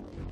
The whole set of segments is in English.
you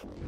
Thank you.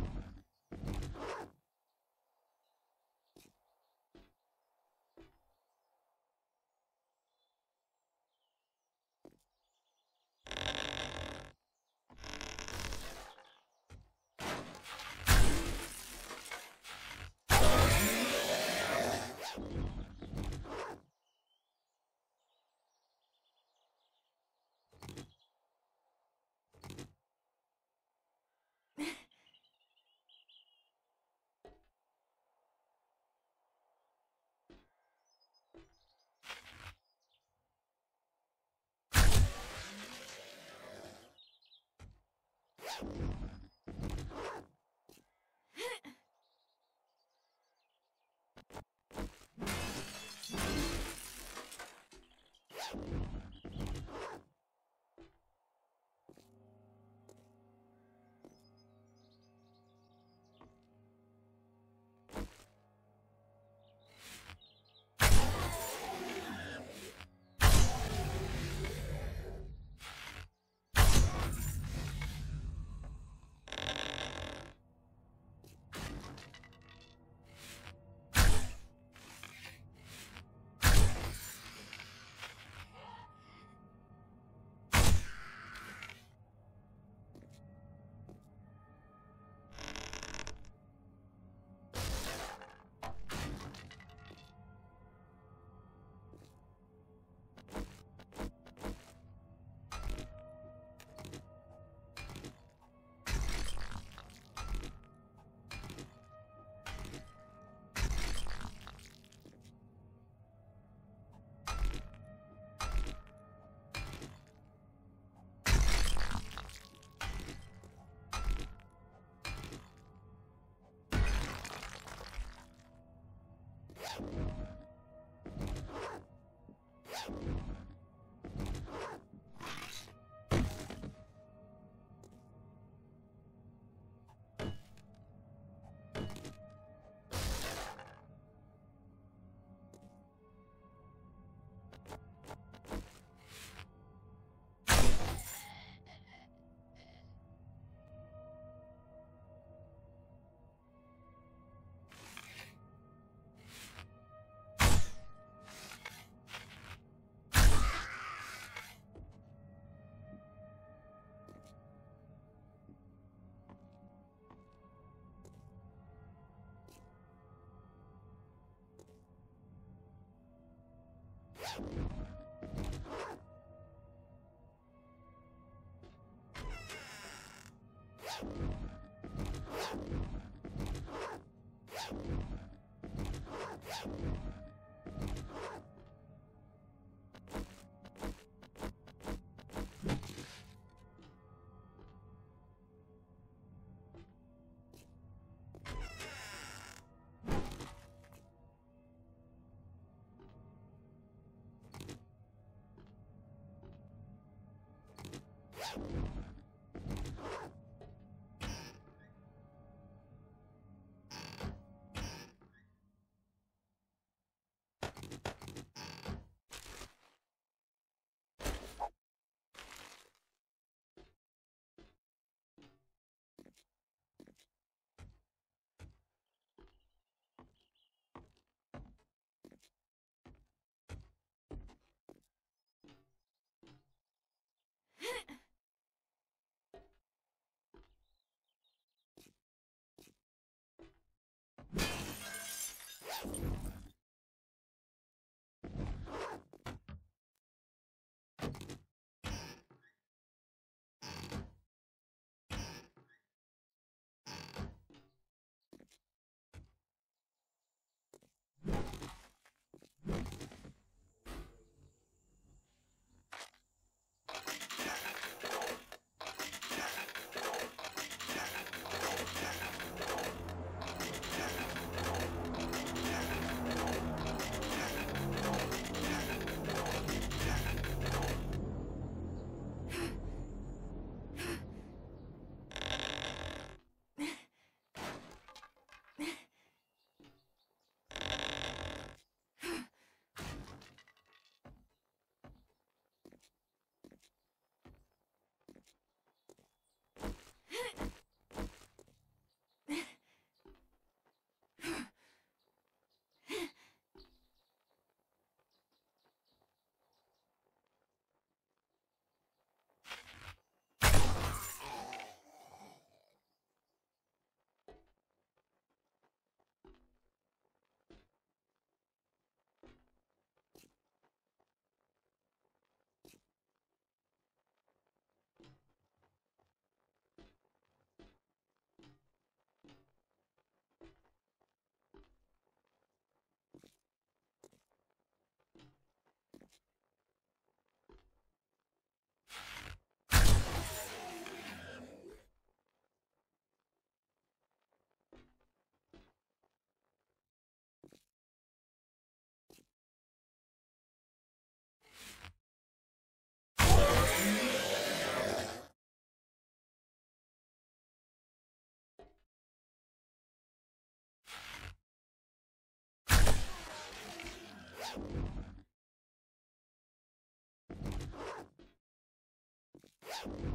You